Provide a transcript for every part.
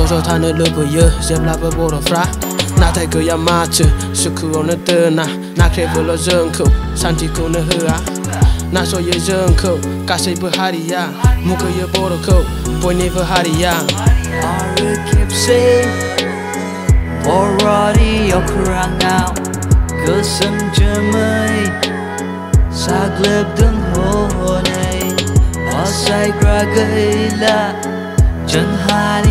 도저타는러브여잼라브보러프라나 thay cứ ya ma chứ sự cứ ông nó tơ na na khe vừa lo dương khẩu san thì cô nó hứa na so ye dương khẩu cả xây bờ hari ya mu cứ ye bồ khẩu boy never hari ya I will keep saying already your crown now cứ sân chưa mới sạc lớp đứng hồ này ở say ra gây là chân hari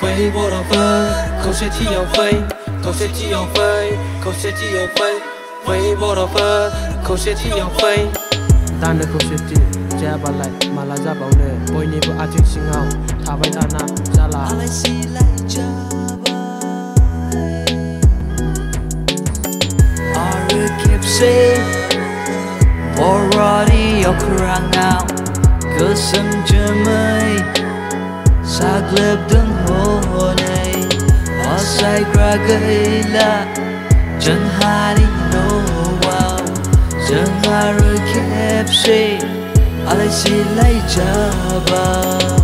飞我浪费，口水气要飞，口水气要飞，口水气要飞，飞我浪费，口水气要飞。但的口水气，加把来，马拉加宝的，为你不阿听信号，他为他那加啦。Say, already you're crying out, cause I'm Jamaican saklab hone Asai kragaila Chẳng hari no wow Chẳng haru kepsi Alai si lai jabao